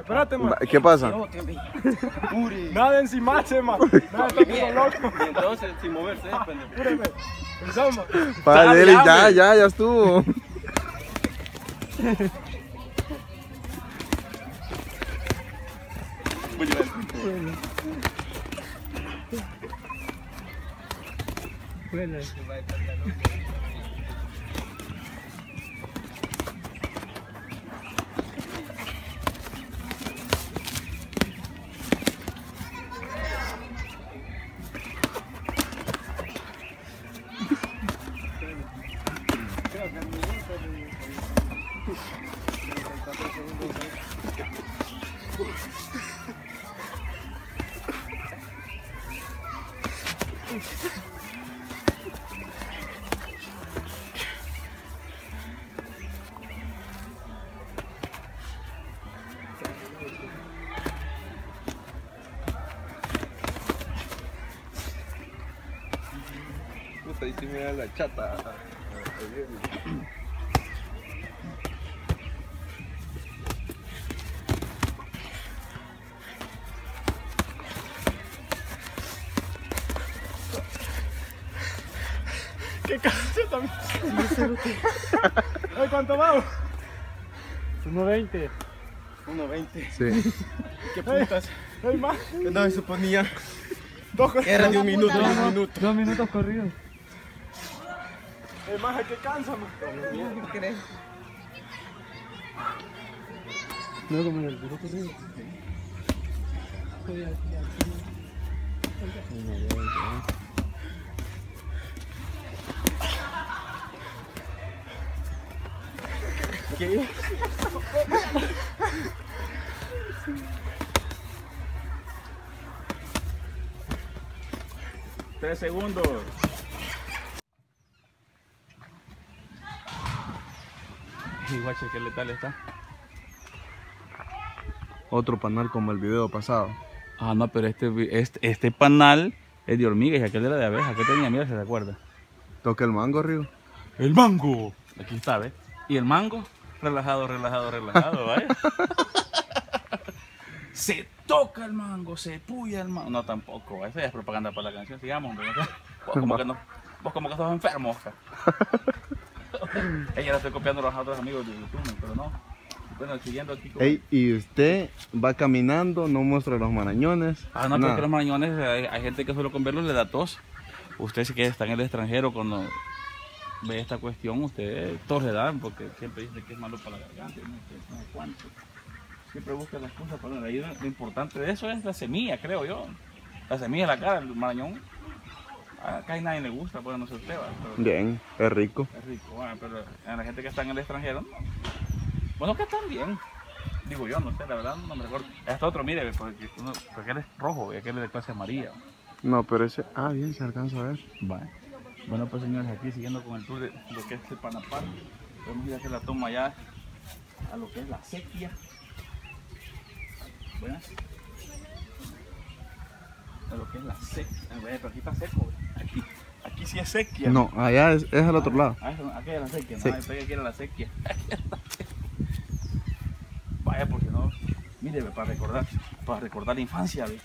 Espérate, man. ¿Qué pasa? Nada encima, man. Nada está como loco. Y entonces, sin moverse, pendejo. Espérame. Pensamos, Dale, ya, ya, ya estuvo. Puta, ahí sí me da la chata. ¿Qué cancha también? Ay, ¿cuánto vamos? 1.20. 1.20. Sí. ¿Qué putas? Ay, más. Que no me suponía. Dos Era de un minuto, de un minuto. Dos minutos corridos. Ay, más, ¿qué cansa, man? No, como en el minuto corrido. ¿Qué? Tres segundos. Y guache, qué letal está. Otro panal como el video pasado. Ah, no, pero este, este, este panal es de hormigas y aquel era de abeja. ¿Qué tenía? Mira, se te acuerda. Toca el mango, Río. El mango. Aquí está, ¿ves? Y el mango, relajado, relajado, relajado, ¿vale? se toca el mango, se puya el mango. No, tampoco, esa es propaganda para la canción. Sigamos, hombre. Vos como que no, vos como que estás enfermo, Oscar. Ella la estoy copiando a los otros amigos de YouTube, pero no. Bueno, siguiendo aquí con... Ey, y usted va caminando, no muestra los marañones. Ah, no, nada. porque los marañones, hay, hay gente que solo con verlos le da tos. Usted si que está en el extranjero cuando ve esta cuestión, usted tos le dan porque siempre dice que es malo para la garganta, no sé, no sé cuánto. Siempre busca las cosas para la ayuda. Lo importante de eso es la semilla, creo yo. La semilla la cara, el marañón. Acá a nadie le gusta, pues no se usted, va, Bien, es rico. es rico, ah, pero a la gente que está en el extranjero, no. Bueno, que están bien. Digo yo, no sé, la verdad no me recuerdo. Este otro, mire, porque, uno, porque aquel es rojo y aquel es de clase amarilla. No, pero ese. Ah, bien, se alcanza a ver. Vale. Bueno, pues señores, aquí siguiendo con el tour de lo que es el Panapar, podemos ir a hacer la toma ya a lo que es la sequía. Buenas. A lo que es la sequía. Pero aquí está seco. Aquí, aquí sí es sequía. No, allá es, es al otro lado. Ah, aquí era la sequía, no, que era la sequía. Vaya, porque no, mire, para recordar, para recordar la infancia, ve.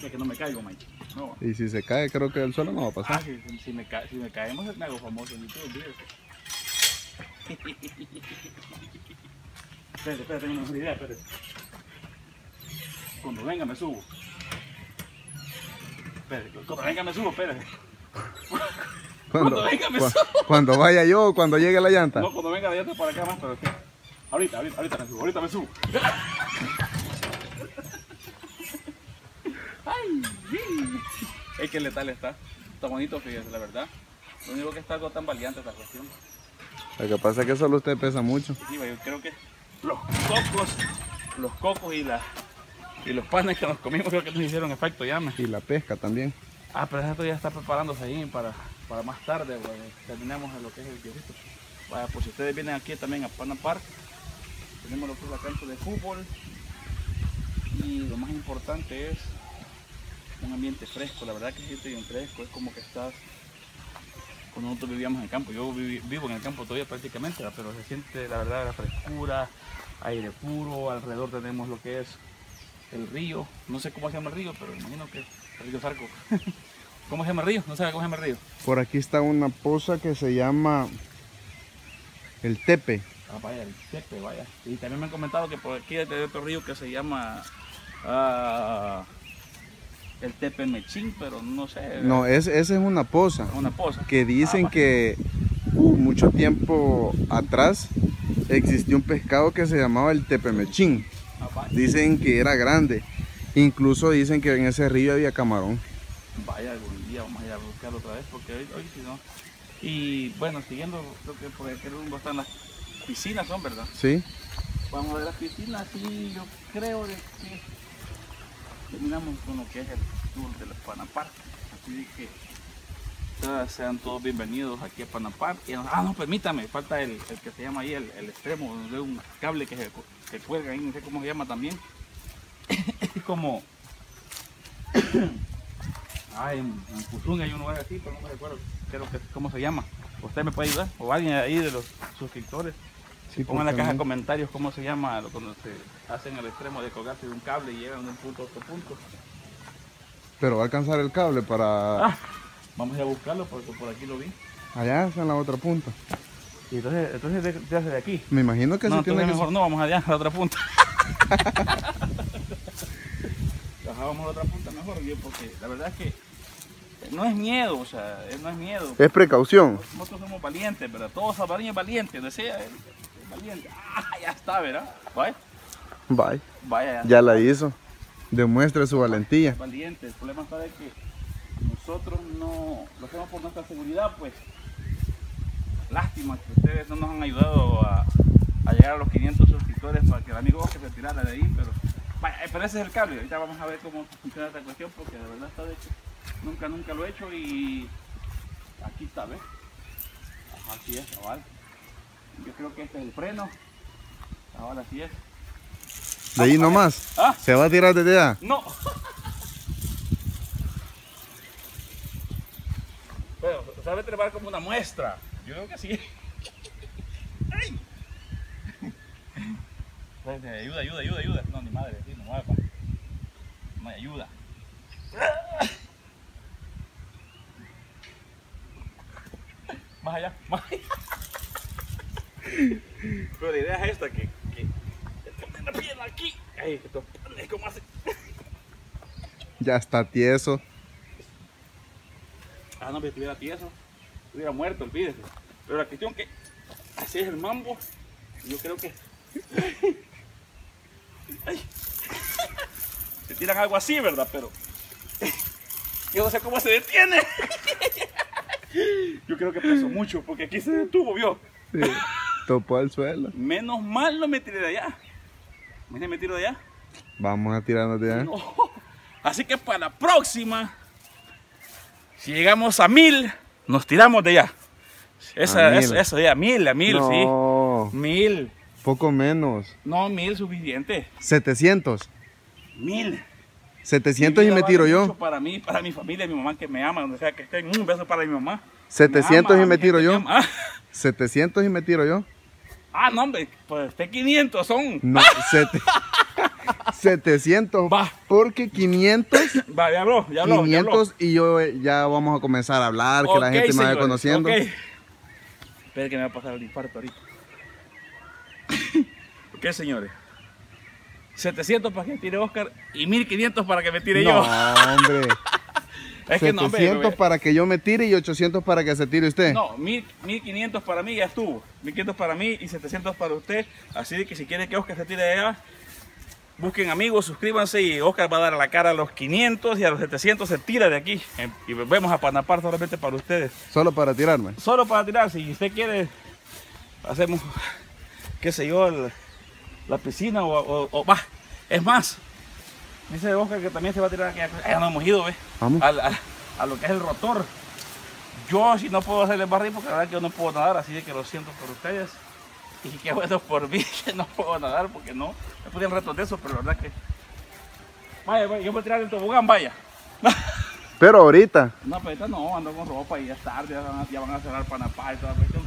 Ya que no me caigo, Mike. No. Y si se cae, creo que el suelo no va a Ah, pasar. si, si- si me, ca- si me caemos, me hago famoso en YouTube, olvídese. Espérate, espérate, tengo una idea, espérate. Cuando venga me subo. Espérate, cuando venga me subo, espérate. cuando venga me cua- subo. cuando vaya yo o cuando llegue la llanta. No, cuando venga de allá para acá más, pero que- ahorita, ahorita, ahorita me subo, ahorita me subo. Ay, sí. Es que letal está. Está bonito, fíjese, la verdad. Lo único que está algo tan valiente esta cuestión. Lo que pasa es que solo usted pesa mucho. Sí, yo creo que los cocos, los cocos y la y los panes que nos comimos creo que nos hicieron efecto ya. me- Y la pesca también. Ah, pero esto ya está preparándose ahí para, para más tarde, güey. En lo que es el viejito. Vaya, pues si ustedes vienen aquí también a Pana Park, tenemos lo que es la cancha de fútbol. Y lo más importante es un ambiente fresco. La verdad que siente bien fresco. Es como que estás cuando nosotros vivíamos en el campo. Yo vivi- vivo en el campo todavía prácticamente, pero se siente la verdad la frescura, aire puro, alrededor tenemos lo que es el río, no sé cómo se llama el río, pero imagino que el río Zarco. ¿Cómo se llama el río? No sé cómo se llama el río. Por aquí está una poza que se llama el Tepe. Ah, vaya, el Tepe, vaya. Y también me han comentado que por aquí hay otro río que se llama ah, el Tepe Mechín, pero no sé. No, es, esa es una poza una poza. que dicen Ah, que uh, mucho tiempo atrás existió un pescado que se llamaba el Tepemechín. ah, Dicen que era grande. Incluso dicen que en ese río había camarón. vaya, algún día vamos a ir a buscarlo otra vez porque hoy, hoy si no. Y bueno, siguiendo, creo que por aquel rumbo están las piscinas, ¿son verdad? ¿Sí? Vamos a ver las piscinas y yo creo de que terminamos con lo que es el tour de la Panapar. Así que sean todos bienvenidos aquí a Panapar. Y, ah, no, permítame, falta el, que se llama ahí, el, extremo, donde hay un cable que, se, que cuelga ahí, no sé cómo se llama también. es como... Ah, en, en hay un lugar así, pero no me recuerdo cómo se llama. ¿Usted me puede ayudar? O alguien ahí de los suscriptores. Sí, Pongan en la caja de comentarios cómo se llama cuando se hacen el extremo de colgarse de un cable y llegan de un punto a otro punto. Pero va a alcanzar el cable para... Ah, vamos a ir a buscarlo porque por aquí lo vi. Allá está en la otra punta. Y entonces, entonces ¿de- ¿qué hace de aquí? Me imagino que no, se tiene que... mejor no, vamos allá, a la otra punta. Vamos a la otra punta mejor, bien, porque la verdad es que no es miedo, o sea, eh, no es miedo. Es precaución. Nosotros somos valientes, ¿verdad? Todo salvadoreño es valiente, desea, es valiente. Ah, ya está, ¿verdad? Vaya, Bye. vaya, Ya la hizo. Demuestre su valentía. valiente. El problema está de que nosotros no lo hacemos por nuestra seguridad, pues. Lástima que ustedes no nos han ayudado a, a llegar a los 500 suscriptores para que el amigo que se tirara de ahí, pero, vaya, pero ese es el cable. Ahorita vamos a ver cómo funciona esta cuestión, porque de verdad está de que nunca, nunca lo he hecho y aquí está, ¿ves? Así es, cabal. Yo creo que este es el freno. Ahora sí es. De ahí nomás. Ah, Se va a tirar desde allá. no. Bueno, sabe trepar como una muestra. Yo creo que sí. ¡Ay! Ayuda, ayuda, ayuda, ayuda. No, ni madre, sí, no mueva. No hay ayuda. Más allá, más allá. Pero la idea es esta, que, que te ponen la pierna aquí. Ay, que te pones como hace. Ya está tieso. Ah, no, pero estuviera tieso, estuviera muerto, olvídese. Pero la cuestión que así es el mambo, yo creo que. Ay. Se tiran algo así, ¿verdad? Pero. Yo no sé cómo se detiene. Yo creo que pesó mucho, porque aquí se detuvo, vio. Sí. Topó al suelo. Menos mal no me tiré de allá. Me tiro de allá. Vamos a tirarnos de allá. No. Así que para la próxima, si llegamos a mil, nos tiramos de allá. Esa, A eso, eso ya, mil, a mil, no, sí. Mil. poco menos. No, mil suficiente. 700. Mil. 700 y me tiro vale yo. Para mí, para mi familia, mi mamá que me ama, donde sea que estén. Un beso para mi mamá. 700 Me ama, y me tiro yo. me ama. 700 y me tiro yo. Ah, no, hombre, pues este 500 son. No, sete- 700. Va. Porque 500, Va, ya habló, ya habló. ya habló. 500 y yo eh, ya vamos a comenzar a hablar, que la gente me vaya conociendo. ok. Espera que me va a pasar el infarto ahorita. ok, señores. 700 para que tire Oscar y 1500 para que me tire No, yo. hombre. Es que no, hombre, 700 bebé. para que yo me tire y 800 para que se tire usted. No, 1000 1500 para mí ya estuvo. 1500 para mí y 700 para usted. Así que si quiere que Oscar se tire de allá, busquen amigos, suscríbanse y Oscar va a dar la cara a los 500 y a los 700 se tira de aquí. Eh, Y vemos a Panapar solamente para ustedes. Solo para tirarme. Solo para tirar, si usted quiere, hacemos, qué sé yo, el- la piscina o, o-. Es más, dice Oscar que también se va a tirar aquí. Ya no hemos ido, ¿ve? Vamos. Al- A, a lo que es el rotor. Yo si no puedo hacer el barril porque la verdad que yo no puedo nadar, así de que lo siento por ustedes. Y qué bueno por mí que no puedo nadar porque no. Me podían retos de eso, pero la verdad que. Vaya, vaya, yo voy a tirar el tobogán, vaya. Pero ahorita. No, pero ahorita no, ando con ropa y ya es tarde, ya van a, ya van a cerrar Panapá y toda la cuestión.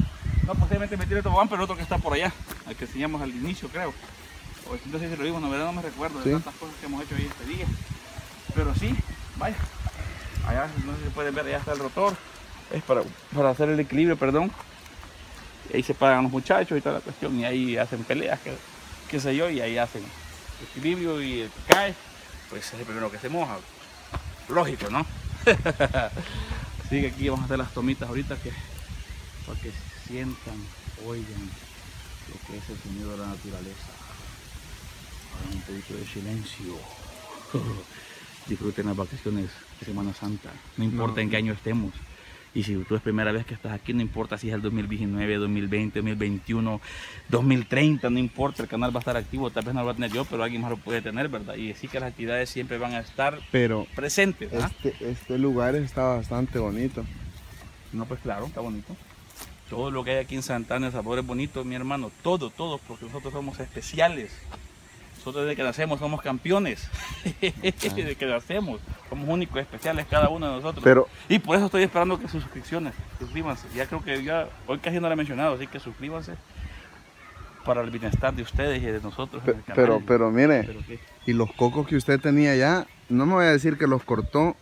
No, posiblemente me tire tobogán, pero otro que está por allá, al que enseñamos al inicio, creo. O no sé si lo vimos, no, verdad no me recuerdo de Sí. tantas cosas que hemos hecho ahí este día. Pero sí, vaya. Allá, no sé si pueden ver, allá está el rotor. Es para, para hacer el equilibrio, perdón. Y ahí se pagan los muchachos y toda la cuestión. Y ahí hacen peleas, que- qué sé yo, y ahí hacen equilibrio y el que cae, pues es el primero que se moja. Lógico, ¿no? Así que aquí vamos a hacer las tomitas ahorita que para que sientan, oigan lo que es el sonido de la naturaleza. Un poquito de silencio. Disfruten las vacaciones de Semana Santa. No importa en qué año estemos. Y si tú es primera vez que estás aquí, no importa si es el 2019, 2020, 2021, 2030, no importa, el canal va a estar activo, tal vez no lo va a tener yo, pero alguien más lo puede tener, ¿verdad? Y así que las actividades siempre van a estar Pero presentes, ¿ah? este, este lugar está bastante bonito. No, pues claro, está bonito. Todo lo que hay aquí en Santana, el sabor es bonito, mi hermano. Todo, todo, porque nosotros somos especiales. Nosotros desde que nacemos somos campeones. desde que nacemos. Somos únicos, especiales cada uno de nosotros. Pero y por eso estoy esperando que sus suscripciones, suscríbanse. Ya creo que ya, hoy casi no lo he mencionado, así que suscríbanse para el bienestar de ustedes y de nosotros. en Pe- el canal. pero, pero mire, Pero y los cocos que usted tenía allá, no me voy a decir que los cortó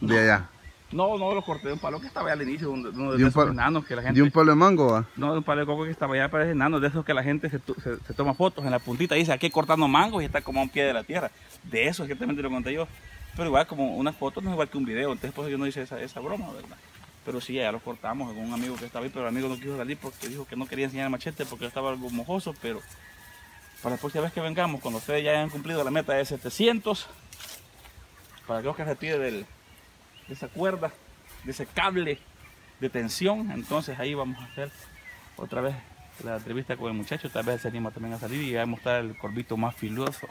de allá. No, no, lo corté de un palo que estaba allá al inicio, uno de, uno de un esos palo- enanos que la gente... De un palo de mango, va. No, de un palo de coco que estaba allá parece enano, de esos que la gente se, tu- se- se toma fotos en la puntita y dice aquí cortando mangos y está como a un pie de la tierra. De eso es que también te lo conté yo. Pero igual como una foto no es igual que un video, entonces por eso yo no hice esa, esa broma, ¿verdad? Pero sí, ya lo cortamos con un amigo que estaba ahí, pero el amigo no quiso salir porque dijo que no quería enseñar el machete porque estaba algo mojoso, pero para la próxima vez que vengamos, cuando ustedes ya hayan cumplido la meta de 700, para que Oscar se retire del, de esa cuerda, de ese cable de tensión, entonces ahí vamos a hacer otra vez la entrevista con el muchacho, tal vez se anima también a salir y a mostrar el corvito más filoso.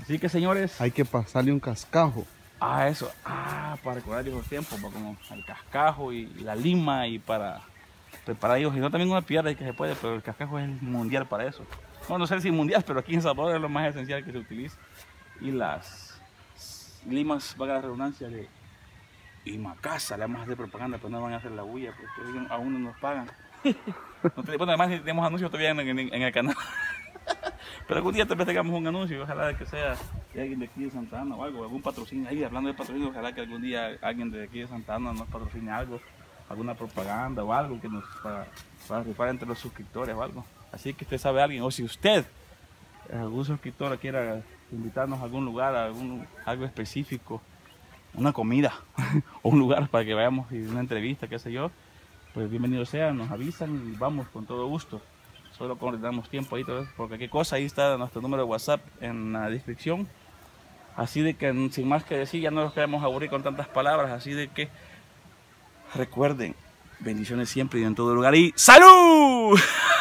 Así que señores, Hay que pasarle un cascajo. ah eso, ah, para recordar viejos tiempos, para como el cascajo y, la lima y para preparar ellos, y no también una piedra que se puede, pero el cascajo es mundial para eso. Bueno, no sé si mundial, pero aquí en Salvador es lo más esencial que se utiliza. Y las limas, valga la redundancia, de Imacasa, le vamos a hacer propaganda, pero no van a hacer la bulla, porque ellos aún no nos pagan. Bueno, además tenemos anuncios todavía en, en- en el canal. Pero algún día tal vez tengamos un anuncio, ojalá que sea de alguien de aquí de Santa Ana o algo, algún patrocinio. Ahí hablando de patrocinio, ojalá que algún día alguien de aquí de Santa Ana nos patrocine algo, alguna propaganda o algo que nos para, para rifar entre los suscriptores o algo. Así que usted sabe a alguien, o si usted, algún suscriptor, quiera invitarnos a algún lugar, a algún, algo específico, una comida o un lugar para que vayamos y una entrevista, qué sé yo, pues bienvenido sea, nos avisan y vamos con todo gusto. Solo coordinamos tiempo ahí, porque qué cosa, ahí está nuestro número de WhatsApp en la descripción. Así de que sin más que decir, ya no nos queremos aburrir con tantas palabras, así de que recuerden, bendiciones siempre y en todo lugar y ¡Salud!